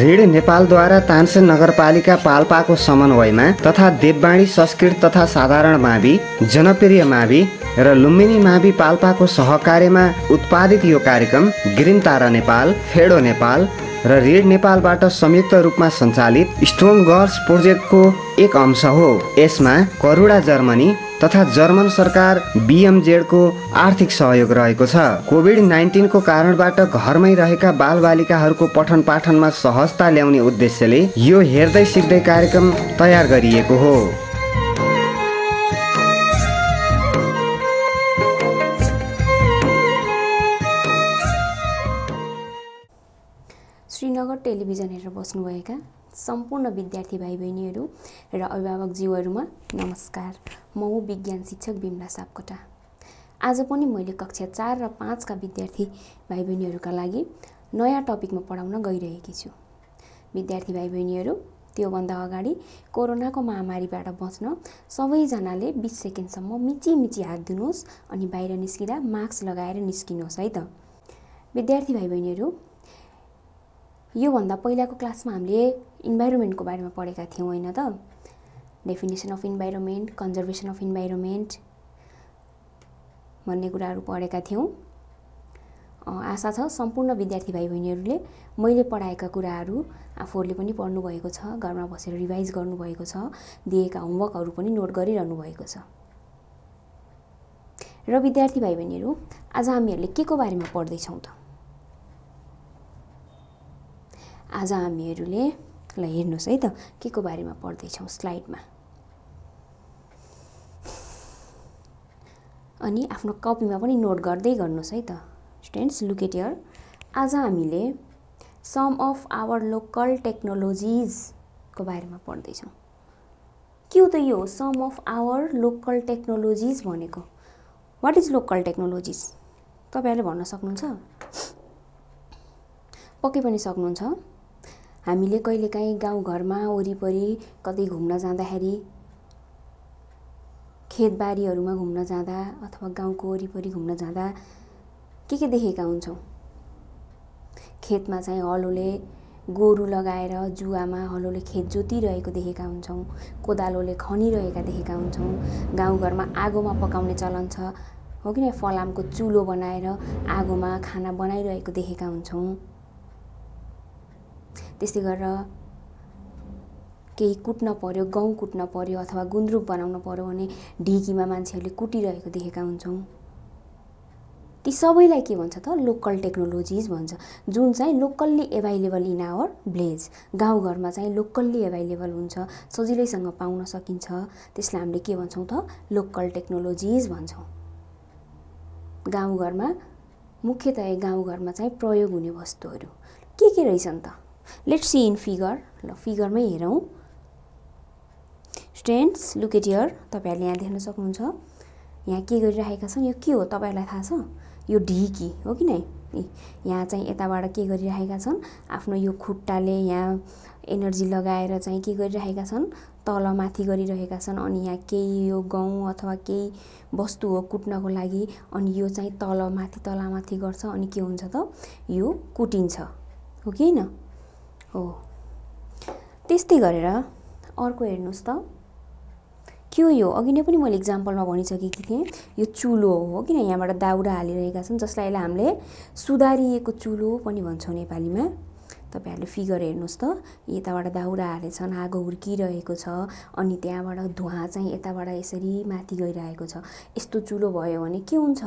ऋण नेपालद्वारा तानसेन नगरपालिका पाल्पाको समन्वयमा तथा देववाणी संस्कृत तथा साधारण मावि जनप्रिय मावि र लुम्बिनी मावि पाल्पाको सहकार्यमा उत्पादित यो कार्यक्रम ग्रिन तारा नेपाल फेडो नेपाल र ऋण नेपालबाट संयुक्त रूपमा सञ्चालित स्ट्रोङ गर्ल्स प्रोजेक्टको एक अंश हो। यसमा करुडा जर्मनी तथा जर्मन सरकार बिएमजेडको आर्थिक सहयोग रहेको छ। कोभिड नाइन्टिनको कारणबाट घरमै रहेका बालबालिकाहरूको पठन पाठनमा सहजता ल्याउने उद्देश्यले यो हेर्दै सिक्दै कार्यक्रम तयार गरिएको हो। टेलिभिजन हेरेर बस्नुभएका सम्पूर्ण विद्यार्थी भाइ बहिनीहरू र अभिभावकज्यूहरूमा नमस्कार। म विज्ञान शिक्षक बिमला सापकोटा। आज पनि मैले कक्षा चार र पाँचका विद्यार्थी भाइ बहिनीहरूका लागि नयाँ टपिकमा पढाउन गइरहेकी छु। विद्यार्थी भाइ बहिनीहरू त्योभन्दा अगाडि कोरोनाको महामारीबाट बच्न सबैजनाले बिस सेकेन्डसम्म मिची मिची हात दिनुहोस् अनि बाहिर निस्किँदा मास्क लगाएर निस्किनुहोस् है त। विद्यार्थी भाइ बहिनीहरू योभन्दा पहिलाको क्लासमा हामीले इन्भाइरोमेन्टको बारेमा पढेका थियौँ होइन त? Definition of environment conservation of environment भन्ने कुराहरू पढेका थियौँ। आशा छ सम्पूर्ण विद्यार्थी भाइ बहिनीहरूले मैले पढाएका कुराहरू आफूहरूले पनि पढ्नुभएको छ घरमा बसेर रिभाइज गर्नुभएको छ दिएका होमवर्कहरू पनि नोट गरिरहनु भएको छ। र विद्यार्थी भाइ बहिनीहरू आज हामीहरूले के को बारेमा पढ्दैछौँ त? आज हामीहरूले ल हेर्नुहोस् है त के को बारेमा पढ्दैछौँ स्लाइडमा? अनि आफ्नो कपीमा पनि नोट गर्दै गर्नुहोस् है त। स्टुडेन्ट्स लुकेटियर आज हामीले सम अफ आवर लोकल टेक्नोलोजिजको बारेमा पढ्दैछौँ। के हो त यो? Some of our local technologies भनेको। वाट इज लोकल टेक्नोलोजिज तपाईँहरूले भन्न सक्नुहुन्छ? पक्कै पनि सक्नुहुन्छ? हामीले कहिलेकाहीँ गाउँघरमा वरिपरि कतै घुम्न जाँदाखेरि खेतबारीहरूमा घुम्न जाँदा अथवा गाउँको वरिपरि घुम्न जाँदा के के देखेका हुन्छौँ? खेतमा चाहिँ हलोले गोरु लगाएर जुवामा हलोले खेत जोतिरहेको देखेका हुन्छौँ कोदालोले खनिरहेका देखेका हुन्छौँ गाउँघरमा आगोमा पकाउने चलन छ हो कि न फलामको चुलो बनाएर आगोमा खाना बनाइरहेको देखेका हुन्छौँ। त्यस्तै गरेर केही कुट्न पर्यो गहुँ कुट्न पर्यो अथवा गुन्द्रुक बनाउनु पर्यो भने ढिकीमा मान्छेहरूले कुटिरहेको देखेका हुन्छौँ। ती सबैलाई के भन्छ त? लोकल टेक्नोलोजिज भन्छ। जुन चाहिँ locally available in our village गाउँघरमा चाहिँ लोकल्ली एभाइलेबल हुन्छ सजिलैसँग पाउन सकिन्छ त्यसलाई हामीले के भन्छौँ त? लोकल टेक्नोलोजिज भन्छौँ। गाउँघरमा मुख्यतया गाउँघरमा चाहिँ प्रयोग हुने वस्तुहरू के के रहेछन् त? लेट्स सी इन फिगर ल फिगरमै हेरौँ। स्टुडेन्ट्स लुक एट यर तपाईँहरूले यहाँ देख्न सक्नुहुन्छ। यहाँ के गरिरहेका छन्? यो के हो? तपाईँहरूलाई थाहा छ? यो ढिकी हो कि नै? यहाँ चाहिँ यताबाट के गरिरहेका छन्? आफ्नो यो खुट्टाले यहाँ एनर्जी लगाएर चाहिँ के गरिरहेका छन्? तल माथि गरिरहेका छन्। अनि यहाँ केही यो गहुँ अथवा केही वस्तु हो कुट्नको लागि अनि यो चाहिँ तल माथि तल माथि गर्छ। अनि के हुन्छ त? यो कुटिन्छ। हो कि होइन? हो। त्यस्तै गरेर अर्को हेर्नुहोस् त। के हो यो? अघि नै पनि मैले इक्जाम्पलमा भनिसकेकी थिएँ। यो चुलो हो किन यहाँबाट दाउरा हालिरहेका छन्? जसलाई अहिले हामीले सुधारिएको चुलो पनि भन्छौँ नेपालीमा। तपाईँहरूले फिगर हेर्नुहोस् त। यताबाट दाउरा हालेछन् आगो हुर्किरहेको छ अनि त्यहाँबाट धुवा चाहिँ यताबाट यसरी माथि गइरहेको छ। यस्तो चुलो भयो भने के हुन्छ?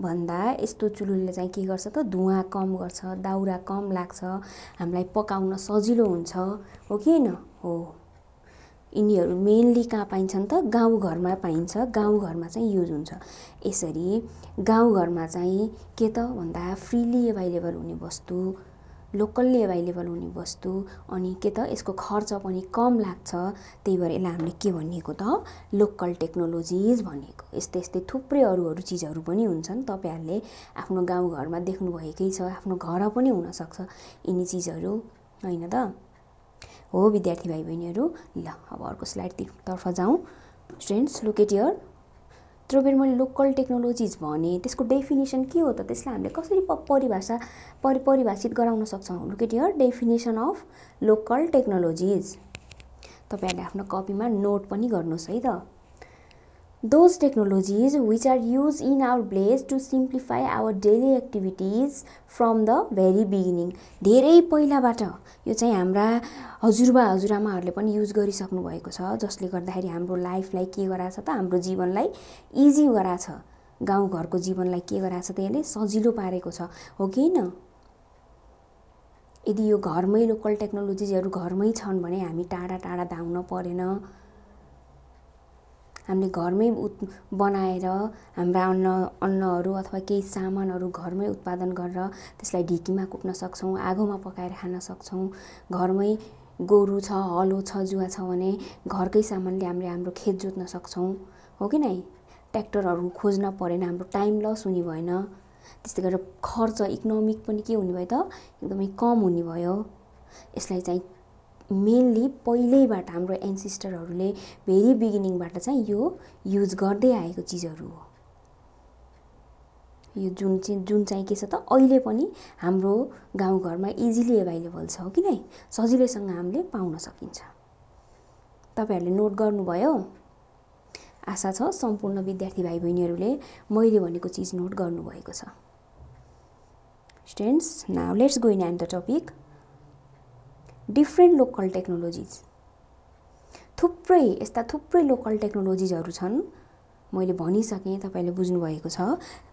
भन्दा यस्तो चुलोले चाहिँ के गर्छ त धुवा कम गर्छ दाउरा कम लाग्छ हामीलाई पकाउन सजिलो हुन्छ हो कि होइन? हो। यिनीहरू मेनली कहाँ पाइन्छन् त? गाउँघरमा पाइन्छ। गाउँघरमा चाहिँ युज हुन्छ। यसरी गाउँघरमा चाहिँ के त भन्दा फ्रिली एभाइलेबल हुने वस्तु लोकल्ली एभाइलेबल हुने वस्तु अनि के त यसको खर्च पनि कम लाग्छ। त्यही भएर यसलाई हामीले के भनिएको त? लोकल टेक्नोलोजिज भनिएको। यस्तै यस्तै थुप्रै अरू अरू चिजहरू पनि हुन्छन्। तपाईँहरूले आफ्नो गाउँघरमा देख्नुभएकै छ। आफ्नो घर पनि हुनसक्छ यिनी चिजहरू। होइन त? हो विद्यार्थी भाइ बहिनीहरू ल अब अर्को स्लाइडतर्फ जाउँ। स्टुडेन्ट्स लुकेट यर यत्रो बेर मैले लोकल टेक्नोलोजिज भने त्यसको डेफिनेसन के हो त त्यसलाई हामीले कसरी प परिभाषा परि परिभाषित गराउन सक्छौँ? Look at your definition of local technologies तपाईँहरूले आफ्नो कपीमा नोट पनि गर्नुहोस् है त। Those technologies which are used in our blaze to simplify our daily activities from the very beginning. धेरै पहिलाबाट यो चाहिँ हाम्रा हजुरबा हजुरआमाहरूले पनि युज गरिसक्नु भएको छ जसले गर्दाखेरि हाम्रो लाइफलाई के गराएको छ त? हाम्रो जीवनलाई इजी गराएको छ। गाउँघरको जीवनलाई के गराएको छ त? यसले सजिलो पारेको छ। हो कि यदि यो घरमै लोकल टेक्नोलोजिजहरू घरमै छन् भने हामी टाढा टाढा धाउन परेन। हामीले घरमै उत् बनाएर हाम्रा अन्न अन्नहरू अथवा केही सामानहरू घरमै उत्पादन गरेर त्यसलाई ढिकीमा कुट्न सक्छौँ आगोमा पकाएर खान सक्छौँ। घरमै गोरु छ हलो छ जुवा छ भने घरकै सामानले हामीले हाम्रो खेत जोत्न सक्छौँ। हो कि नै? ट्र्याक्टरहरू खोज्न परेन हाम्रो टाइम लस हुने भएन। त्यस्तै गरेर खर्च इकोनोमिक पनि के हुने भयो त? एकदमै कम हुने भयो। यसलाई चाहिँ मेनली पहिल्यैबाट हाम्रो एन्सिस्टरहरूले भेरी बिगिनिङबाट चाहिँ यो युज गर्दै आएको चिजहरू हो। यो जुन चाहिँ जुन चाहिँ के छ त अहिले पनि हाम्रो गाउँघरमा इजिली एभाइलेबल छ हो कि नै? सजिलैसँग हामीले पाउन सकिन्छ। तपाईँहरूले नोट गर्नुभयो? आशा छ सम्पूर्ण विद्यार्थी भाइ बहिनीहरूले मैले भनेको चिज नोट गर्नुभएको छ। Students now let's go in and the topic different local technologies थुप्रै यस्ता थुप्रै लोकल टेक्नोलोजिजहरू छन्। मैले भनिसकेँ तपाईँले बुझ्नुभएको छ।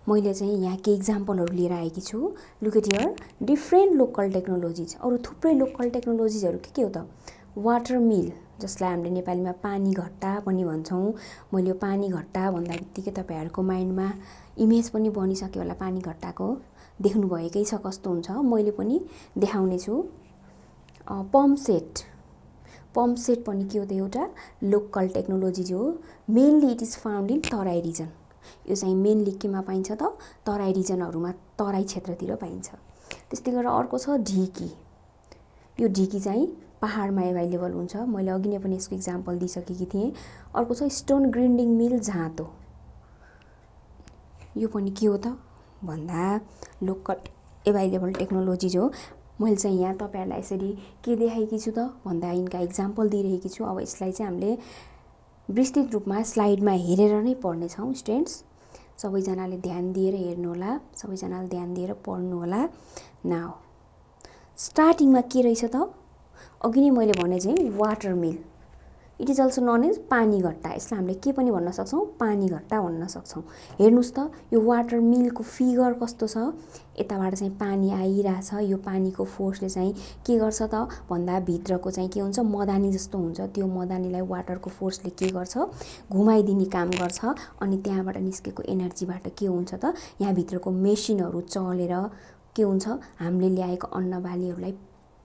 मैले चाहिँ यहाँ केही इक्जाम्पलहरू लिएर आएकी छु। Look at here different local technologies अरू थुप्रै लोकल टेक्नोलोजिजहरू के के हो त? वाटर मिल जसलाई हामीले नेपालीमा पानी घट्टा पनि भन्छौँ। मैले यो पानी घट्टा भन्दा बित्तिकै तपाईँहरूको माइन्डमा इमेज पनि बनिसक्यो होला पानी घट्टाको। देख्नुभएकै छ कस्तो हुन्छ। मैले पनि देखाउने छु। Pump set. पम्प सेट पनि के हो त एउटा लोकल टेक्नोलोजी जो हो mainly it is found in Terai region. यो चाहिँ मेनली केमा पाइन्छ त तराई रिजनहरूमा तराई क्षेत्रतिर पाइन्छ। त्यस्तै गरेर अर्को छ ढिकी। यो ढिकी चाहिँ पहाडमा एभाइलेबल हुन्छ। मैले अघि नै पनि यसको इक्जाम्पल दिइसकेकी थिएँ। अर्को छ स्टोन ग्रिन्डिङ मिल झाँतो यो पनि के हो त? भन्दा लोकल एभाइलेबल टेक्नोलोजी हो मैले चाहिँ यहाँ तपाईँहरूलाई यसरी के देखाएकी छु त भन्दा यिनका इक्जाम्पल दिइरहेकी छु। अब यसलाई चाहिँ हामीले विस्तृत रूपमा स्लाइडमा हेरेर नै पढ्नेछौँ स्टुडेन्ट्स सबैजनाले ध्यान दिएर हेर्नुहोला। सबैजनाले ध्यान दिएर पढ्नुहोला। नाउ स्टार्टिङमा के रहेछ त? अघि नै मैले भने चाहिँ water mill it is also known as pani ghatta यसलाई हामीले के पनि भन्न सक्छौँ पानी घट्टा भन्न सक्छौँ हेर्नुहोस् त यो वाटर मिलको फिगर कस्तो छ यताबाट चाहिँ पानी आइरहेछ यो पानीको फोर्सले चाहिँ के गर्छ त भन्दा भित्रको चाहिँ के हुन्छ मदानी जस्तो हुन्छ त्यो मदानीलाई वाटरको फोर्सले के गर्छ घुमाइदिने काम गर्छ अनि त्यहाँबाट निस्केको एनर्जीबाट के हुन्छ त यहाँभित्रको मेसिनहरू चलेर के हुन्छ हामीले ल्याएको अन्नबालीहरूलाई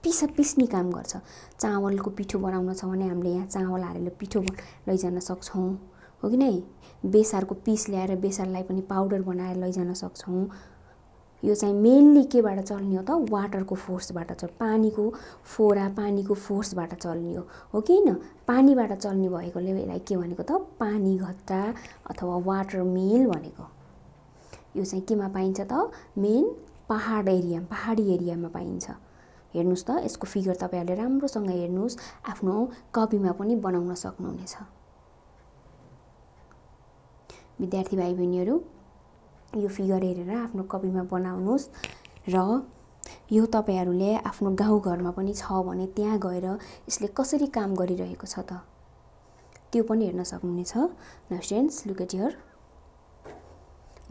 पिस पिस्ने काम गर्छ। चावलको पिठो बनाउन छ भने हामीले यहाँ चावल हालेर पिठो लैजान सक्छौँ। हो कि नै? बेसारको पिस ल्याएर बेसारलाई पनि पाउडर बनाएर लैजान सक्छौँ। यो चाहिँ मेनली केबाट चल्ने हो त? वाटरको फोर्सबाट चल् पानीको फोरा पानीको फोर्सबाट चल्ने हो कि होइन? पानीबाट चल्ने भएकोले यसलाई के भनेको त? पानी घट्टा अथवा वाटर मिल भनेको। यो चाहिँ केमा पाइन्छ त? मेन पहाड एरिया पहाडी एरियामा पाइन्छ। हेर्नुहोस् त यसको फिगर तपाईँहरूले राम्रोसँग हेर्नुहोस् आफ्नो कपीमा पनि बनाउन सक्नुहुनेछ। विद्यार्थी भाइ बहिनीहरू यो फिगर हेरेर आफ्नो कपीमा बनाउनुहोस् र यो तपाईँहरूले आफ्नो गाउँघरमा पनि छ भने त्यहाँ गएर यसले कसरी काम गरिरहेको छ त? त्यो पनि हेर्न सक्नुहुनेछ। न स्टुडेन्ट्स लुक एट यर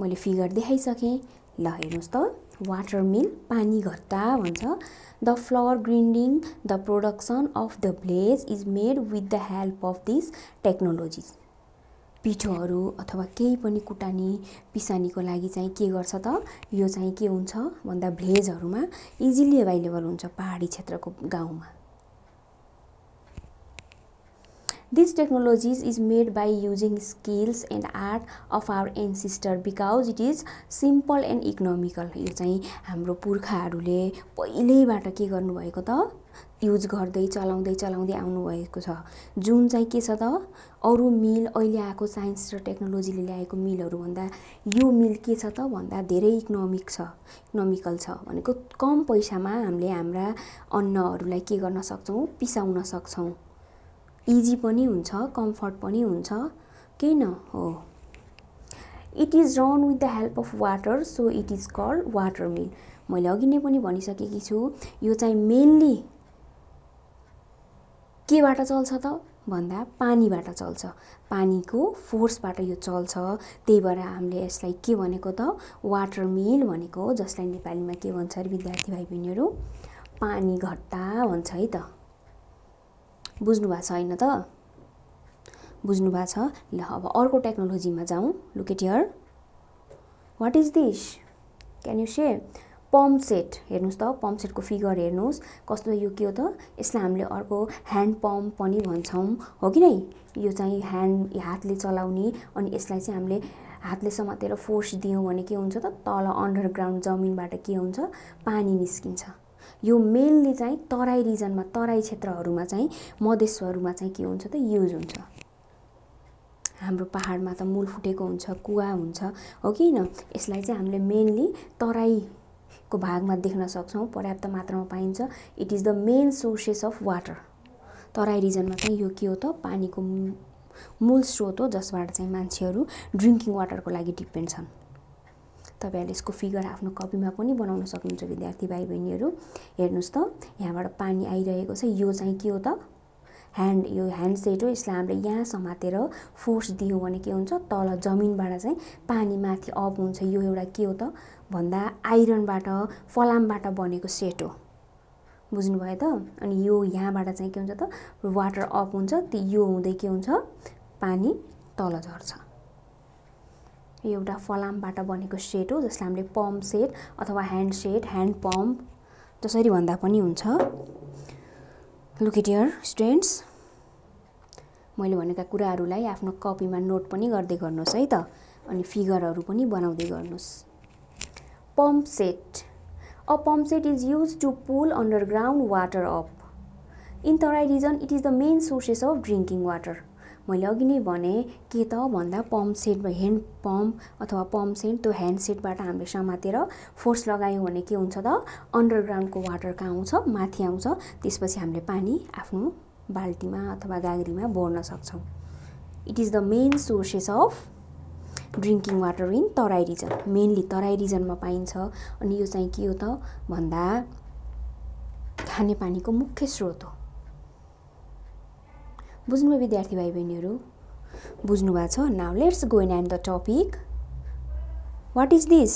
मैले फिगर देखाइसकेँ। ल हेर्नुहोस् त। वाटर मिल पानी घट्टा भन्छ। The flour grinding the production of the village is made with the help of this technologies पिठोहरू अथवा केही पनि कुटानी पिसानीको लागि चाहिँ के गर्छ त? यो चाहिँ के हुन्छ भन्दा भ्लेजहरूमा इजिली एभाइलेबल हुन्छ पहाडी क्षेत्रको गाउँमा। This technologies is made by using skills and art of our ancestor because it is simple and economical यो चाहिँ हाम्रो पुर्खाहरूले पहिल्यैबाट के गर्नुभएको त? युज गर्दै चलाउँदै चलाउँदै आउनुभएको छ। जुन चाहिँ के छ त? अरू मिल अहिले आएको साइन्स र टेक्नोलोजीले ल्याएको मिलहरूभन्दा यो मिल के छ त? भन्दा धेरै इकोनोमिक छ इकोनोमिकल छ भनेको कम पैसामा हामीले हाम्रा अन्नहरूलाई के गर्न सक्छौँ? पिसाउन सक्छौँ। इजी पनि हुन्छ कम्फर्ट पनि हुन्छ केही न हो। It is run with the help of water so it is called water mill मैले अघि नै पनि भनिसकेकी छु यो चाहिँ मेनली केबाट चल्छ त? भन्दा पानीबाट चल्छ। पानीको फोर्सबाट यो चल्छ। त्यही भएर हामीले यसलाई के भनेको त? वाटर मिल भनेको जसलाई नेपालीमा के भन्छ अरे विद्यार्थी भाइ बहिनीहरू पानी घट्टा भन्छ है त। बुझ्नु भएको छ होइन त? बुझ्नु भएको छ? ल अब अर्को टेक्नोलोजीमा जाउँ। Look at here what is this can you share pump set हेर्नुहोस् त पम्प सेटको फिगर हेर्नुहोस्। कस्तो यो के हो त? यसलाई हामीले अर्को ह्यान्ड पम्प पनि भन्छौँ। हो कि नै? यो चाहिँ ह्यान्ड हातले चलाउने अनि यसलाई चाहिँ हामीले हातले समातेर फोर्स दियौँ भने के हुन्छ त? तल अन्डरग्राउन्ड जमिनबाट के हुन्छ? पानी निस्किन्छ। यो मेनली चाहिँ तराई रिजनमा तराई क्षेत्रहरूमा चाहिँ मधेसहरूमा चाहिँ के हुन्छ त युज हुन्छ। हाम्रो पाहाडमा त मूल फुटेको हुन्छ कुवा हुन्छ हो कि न? यसलाई चाहिँ हामीले मेनली तराई को भागमा देख्न सक्छौँ पर्याप्त मात्रामा पाइन्छ। It is the main sources of water Terai रिजनमा चाहिँ यो के हो त पानीको मूल स्रोत हो जसबाट चाहिँ मान्छेहरू ड्रिङ्किङ वाटरको लागि डिपेन्ड छन्। तपाईँहरूले यसको फिगर आफ्नो कपीमा पनि बनाउन सक्नुहुन्छ विद्यार्थी भाइ बहिनीहरू हेर्नुहोस् त यहाँबाट पानी आइरहेको छ। यो चाहिँ के हो त? ह्यान्ड यो ह्यान्ड सेट हो। यसलाई हामीले यहाँ समातेर फोर्स दियौँ भने के हुन्छ? तल जमिनबाट चाहिँ पानी माथि अप हुन्छ। यो एउटा के हो त? भन्दा आइरनबाट फलामबाट बनेको सेट हो। बुझ्नुभयो त? अनि यो यहाँबाट चाहिँ के हुन्छ त? वाटर अप हुन्छ। त्यो यो हुँदै के हुन्छ? पानी तल झर्छ। एउटा फलामबाट बनेको सेट हो जसलाई हामीले पम्प सेट अथवा ह्यान्ड सेट ह्यान्ड पम्प जसरी भन्दा पनि हुन्छ लुकेटियर स्टुडेन्ट्स मैले भनेका कुराहरूलाई आफ्नो कपीमा नोट पनि गर्दै गर्नुहोस् है त अनि फिगरहरू पनि बनाउँदै गर्नुहोस् pump set. A pump set is used to pull underground water up. In Tarai region, it is the main sources of drinking water. मैले अघि नै भने के त भन्दा पम्प सेट ह्यान्ड पम्प अथवा पम्प सेट त्यो ह्यान्ड सेटबाट हामीले समातेर फोर्स लगायौँ भने के हुन्छ त? अन्डरग्राउन्डको वाटर कहाँ आउँछ? माथि आउँछ। त्यसपछि हामीले पानी आफ्नो बाल्टीमा अथवा गाग्रीमा बोर्न सक्छौँ। It is the main sources of drinking water in Terai region mainly Terai रिजनमा पाइन्छ। अनि यो चाहिँ के हो त? भन्दा खानेपानीको मुख्य स्रोत हो। बुझ्नुभयो विद्यार्थी भाइ बहिनीहरू बुझ्नु भएको छ? Now let's go in and the topic what is this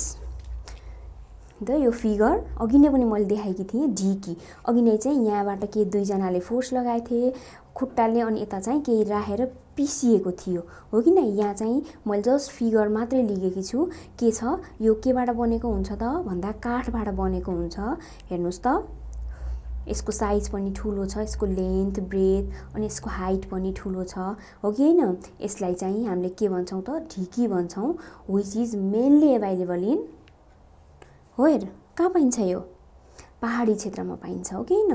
the यो फिगर अघि नै पनि मैले देखाएकी थिएँ ढिकी अघि नै चाहिँ यहाँबाट के दुईजनाले फोर्स लगाएको थिएँ खुट्टाले अनि यता चाहिँ केही राखेर पिसिएको थियो। हो कि न? यहाँ चाहिँ मैले जस्ट फिगर मात्रै लिएकी छु। के छ? यो केबाट बनेको हुन्छ त? भन्दा काठबाट बनेको हुन्छ। हेर्नुहोस् त। यसको साइज पनि ठुलो छ यसको लेन्थ ब्रेथ अनि यसको हाइट पनि ठुलो छ। हो कि होइन? यसलाई चाहिँ हामीले के भन्छौँ त? ढिकी भन्छौँ which is mainly available in हो हेर कहाँ पाइन्छ यो? पहाडी क्षेत्रमा पाइन्छ हो कि होइन?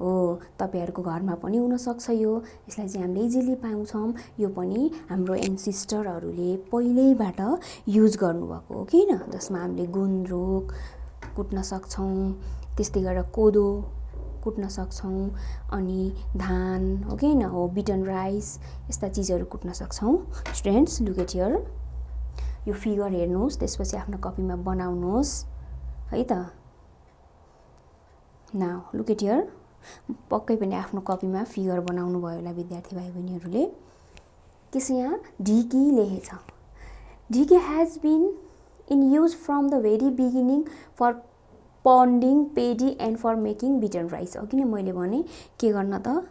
हो तपाईँहरूको घरमा पनि हुनसक्छ यो। यसलाई चाहिँ हामीले इजिली पाउँछौँ। यो पनि हाम्रो एन्सिस्टरहरूले पहिल्यैबाट युज गर्नुभएको हो कि होइन? जसमा हामीले गुन्द्रुक कुट्न सक्छौँ त्यस्तै गरेर कोदो कुट्न सक्छौँ अनि धान हो कि होइन हो बिटन राइस यस्ता चिजहरू कुट्न सक्छौँ। स्टुडेन्ट्स लुकेट हियर यो फिगर हेर्नुहोस् त्यसपछि आफ्नो कपीमा बनाउनुहोस्। है त? न लुक एट हियर पक्कै पनि आफ्नो कपीमा फिगर बनाउनु भयो होला विद्यार्थी भाइ बहिनीहरूले त्यसो यहाँ ढिकी लेखेछ। Dhiki has been in use from the very beginning for pounding paddy and for making beaten rice अघि नै मैले भने के गर्न त?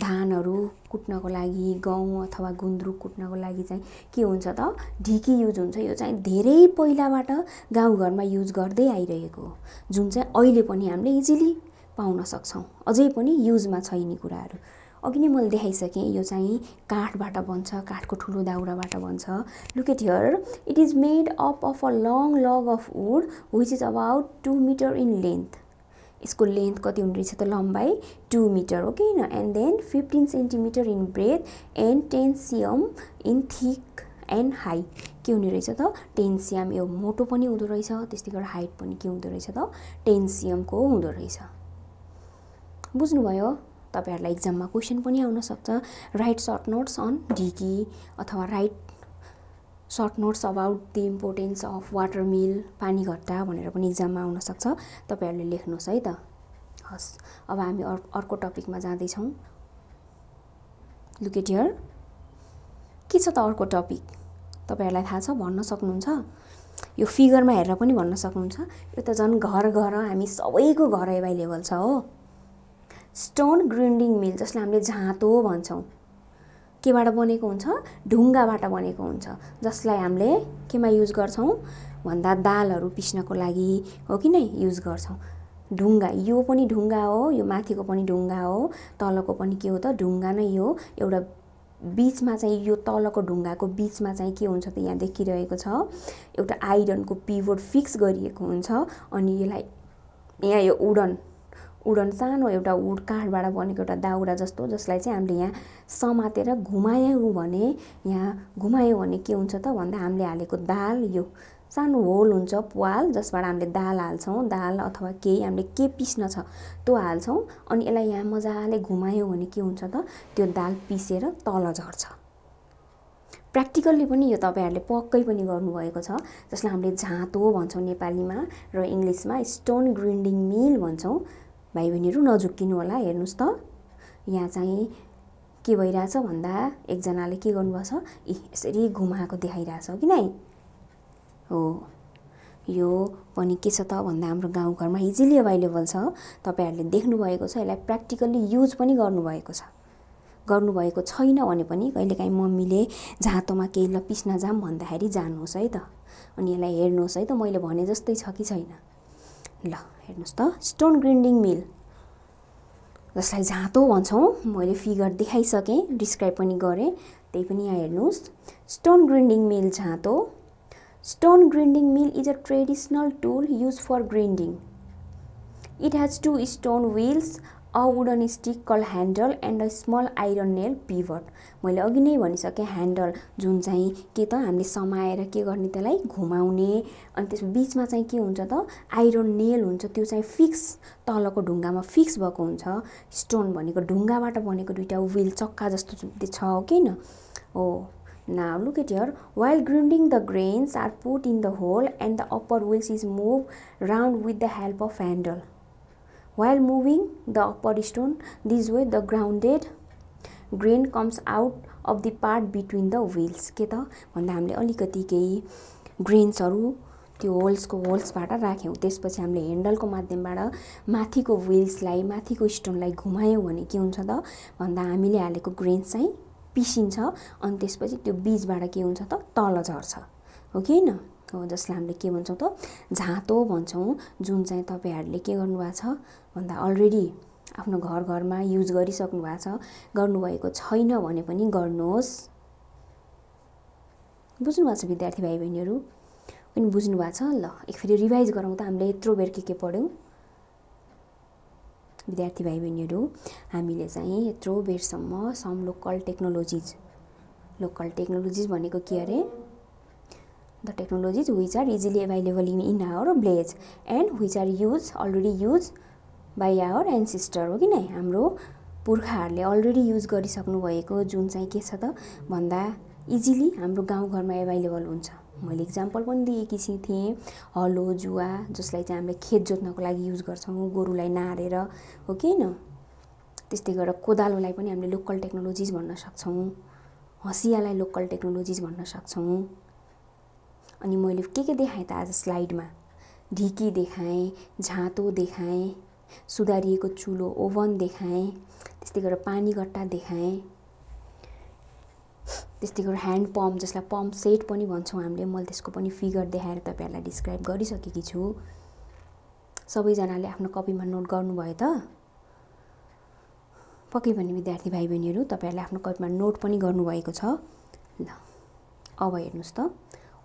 धानहरू कुट्नको लागि गहुँ अथवा गुन्द्रुक कुट्नको लागि चाहिँ के हुन्छ त? ढिकी युज हुन्छ। यो चाहिँ धेरै पहिलाबाट गाउँघरमा युज गर्दै आइरहेको जुन चाहिँ अहिले पनि हामीले इजिली पाउन सक्छौँ। अझै पनि युजमा छैन कुराहरू। अघि नै मैले देखाइसकेँ यो चाहिँ काठबाट बन्छ काठको ठुलो दाउराबाट बन्छ। Look at here it is made up of a long log of wood which is about two metre in length यसको लेन्थ कति हुने रहेछ त? लम्बाइ टु मिटर हो न and then fifteen centimetre in breadth and ten CM in thick and high के हुने रहेछ त? टेन सिएम यो मोटो पनि हुँदो रहेछ त्यस्तै गरेर हाइट पनि के हुँदो रहेछ त? टेन सिएमको हुँदो रहेछ। बुझ्नुभयो? तपाईँहरूलाई इक्जाममा क्वेसन पनि आउन सक्छ। Write short notes on dhiki अथवा write short notes about the importance of water mill पानी घट्टा भनेर पनि इक्जाममा आउनसक्छ तपाईँहरूले लेख्नुहोस् है त। हस् अब हामी अर् अर्को टपिकमा जाँदैछौँ। लुकेटियर के छ त अर्को टपिक तपाईँहरूलाई थाहा छ? भन्न सक्नुहुन्छ? यो फिगरमा हेरेर पनि भन्न सक्नुहुन्छ। यो त झन् घर घर हामी सबैको घर एभाइलेबल छ हो। स्टोन ग्रिन्डिङ मिल जसलाई हामीले झाँतो भन्छौँ केबाट बनेको हुन्छ? ढुङ्गाबाट बनेको हुन्छ जसलाई हामीले केमा युज गर्छौँ? भन्दा दालहरू पिस्नको लागि हो कि नै युज गर्छौँ। ढुङ्गा यो पनि ढुङ्गा हो यो माथिको पनि ढुङ्गा हो तलको पनि के हो त? ढुङ्गा नै हो। एउटा बिचमा चाहिँ यो तलको ढुङ्गाको बिचमा चाहिँ के हुन्छ त यहाँ देखिरहेको छ? एउटा आइरनको पिभोट फिक्स गरिएको हुन्छ अनि यसलाई यहाँ यो उडन उडन सानो एउटा उड काठबाट बनेको एउटा दाउरा जस्तो जसलाई चाहिँ हामीले यहाँ समातेर घुमायौँ भने यहाँ घुमायौँ भने के हुन्छ त भन्दा हामीले हालेको दाल यो सानो होल हुन्छ पाल जसबाट हामीले दाल हाल्छौँ। दाल अथवा केही हामीले के पिस्न छ त्यो हाल्छौँ अनि यसलाई यहाँ मजाले घुमायौँ भने के हुन्छ त त्यो दाल पिसेर तल झर्छ। प्र्याक्टिकल्ली पनि यो तपाईँहरूले पक्कै पनि गर्नुभएको छ जसलाई हामीले झाँतो भन्छौँ नेपालीमा र इङ्ग्लिसमा स्टोन ग्रिन्डिङ मिल भन्छौँ। भाइ बहिनीहरू नझुक्किनु होला हेर्नुहोस् त। यहाँ चाहिँ के भइरहेछ भन्दा एकजनाले के गर्नुभएको छ? इ यसरी घुमाएको देखाइरहेछ कि नै? हो। यो पनि के छ त भन्दा हाम्रो गाउँघरमा इजिली एभाइलेबल छ। तपाईँहरूले देख्नुभएको छ यसलाई प्र्याक्टिकल्ली युज पनि गर्नुभएको छ। गर्नुभएको छैन भने पनि कहिलेकाहीँ मम्मीले झाँतोमा केही ल पिस्न जाम भन्दाखेरि जानुहोस् है त। अनि यसलाई हेर्नुहोस् है त मैले भने जस्तै छ कि छैन। ल हेर्नुहोस् त स्टोन ग्रिन्डिङ मिल जसलाई झाँतो भन्छौँ मैले फिगर देखाइसकेँ डिस्क्राइब पनि गरेँ त्यही पनि यहाँ हेर्नुहोस्। स्टोन ग्रिन्डिङ मिल झाँतो Stone grinding mill is a traditional tool used for grinding. It has two stone wheels, a wooden stick call handle and a small iron nail pivot मैले अघि नै भनिसकेँ ह्यान्डल जुन चाहिँ के त हामीले समाएर के गर्ने त्यसलाई? घुमाउने। अनि त्यस बिचमा चाहिँ के हुन्छ त? आइरन नेल हुन्छ त्यो चाहिँ फिक्स तलको ढुङ्गामा फिक्स भएको हुन्छ। स्टोन भनेको ढुङ्गाबाट बनेको दुइटा विल चक्का जस्तो जुन चाहिँ छ हो किन हो। न look at here while grinding the grains are put in the hole and the upper wheels is move round with the help of handle While moving the upper stone this way the grounded grain comes out of the part between the wheels. के त? भन्दा हामीले अलिकति केही ग्रेन्सहरू त्यो होल्सको होल्सबाट राख्यौँ। त्यसपछि हामीले ह्यान्डलको माध्यमबाट माथिको विल्सलाई माथिको स्टोनलाई घुमायौँ भने के हुन्छ त? भन्दा हामीले हालेको ग्रेन्स चाहिँ पिसिन्छ अनि त्यसपछि त्यो बिचबाट के हुन्छ त? तल झर्छ। हो कि होइन? जसलाई हामीले के भन्छौँ त झाँतो भन्छौँ जुन चाहिँ तपाईँहरूले के गर्नुभएको छ भन्दा अलरेडी आफ्नो घर घरमा युज गरिसक्नु भएको छ गर्नुभएको छैन भने पनि गर्नुहोस्। बुझ्नु भएको छ विद्यार्थी भाइ बहिनीहरू पनि बुझ्नु छ? ल एक फेरि रिभाइज गरौँ त हामीले यत्रो बेर के के पढ्यौँ? विद्यार्थी भाइ बहिनीहरू हामीले चाहिँ यत्रो बेरसम्म some local technologies local technologies भनेको के अरे? The technologies which are easily available in in our village and which are use already use by our ancestor हो कि नै हाम्रो पुर्खाहरूले अलरेडी युज गरिसक्नु भएको जुन चाहिँ के छ त भन्दा इजिली हाम्रो गाउँघरमा एभाइलेबल हुन्छ। मैले इक्जाम्पल पनि दिएकी थिएँ। हलो जुवा जसलाई चाहिँ हामीले खेत जोत्नको लागि युज गर्छौँ गोरुलाई नारेर हो कि होइन? त्यस्तै गरेर कोदालोलाई पनि हामीले लोकल टेक्नोलोजिज भन्न सक्छौँ। हँसियालाई लोकल टेक्नोलोजिज भन्न सक्छौँ। अनि मैले के के देखाएँ त आज स्लाइडमा? ढिकी देखाएँ झाँतो देखाएँ सुधारिएको चुलो ओभन देखाएँ त्यस्तै गरेर पानी गट्टा देखाएँ त्यस्तै गरेर ह्यान्ड पम्प जसलाई पम्प सेट पनि भन्छौँ हामीले मैले त्यसको पनि फिगर देखाएर तपाईँहरूलाई डिस्क्राइब गरिसकेकी छु। सबैजनाले आफ्नो कपीमा नोट गर्नुभयो त? पक्कै पनि विद्यार्थी भाइ बहिनीहरू तपाईँहरूले आफ्नो कपीमा नोट पनि गर्नुभएको छ? ल अब हेर्नुहोस् त।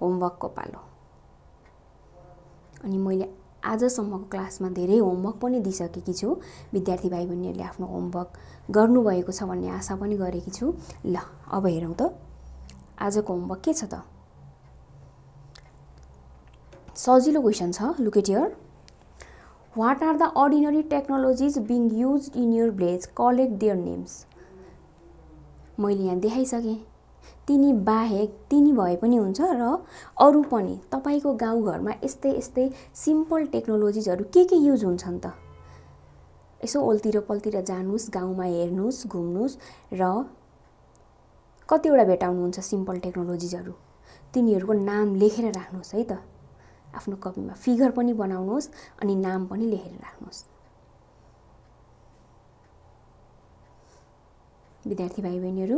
होमवर्कको पालो। अनि मैले आजसम्मको क्लासमा धेरै होमवर्क पनि दिइसकेकी छु। विद्यार्थी भाइ बहिनीहरूले आफ्नो होमवर्क गर्नुभएको छ भन्ने आशा पनि गरेकी छु। ल अब हेरौँ त। आजको होमवर्क के छ त? सजिलो क्वेसन छ look at here. What are the ordinary technologies being use in your village collect their names मैले यहाँ देखाइसकेँ। तिनी बाहेक तिनी भए पनि हुन्छ र अरू पनि तपाईँको गाउँघरमा यस्तै यस्तै सिम्पल टेक्नोलोजिजहरू के के युज हुन्छन् त? यसो ओल्तिर पल्तिर जानुहोस् गाउँमा हेर्नुहोस् घुम्नुहोस् र कतिवटा भेटाउनुहुन्छ सिम्पल टेक्नोलोजिजहरू? तिनीहरूको नाम लेखेर राख्नुहोस् है त। आफ्नो कपीमा फिगर पनि बनाउनुहोस् अनि नाम पनि लेखेर राख्नुहोस्। विद्यार्थी भाइ बहिनीहरू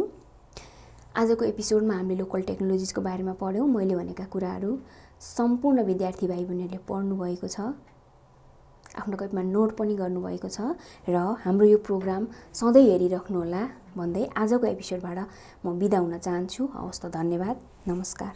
आजको एपिसोडमा हामीले लोकल टेक्नोलोजिसको बारेमा पढ्यौँ। मैले भनेका कुराहरू सम्पूर्ण विद्यार्थी भाइ बहिनीहरूले पढ्नुभएको छ। आफ्नो कपीमा नोट पनि गर्नुभएको छ र हाम्रो यो प्रोग्राम सधैँ हेरिराख्नुहोला भन्दै आजको एपिसोडबाट म बिदा हुन चाहन्छु। हवस् त धन्यवाद। नमस्कार।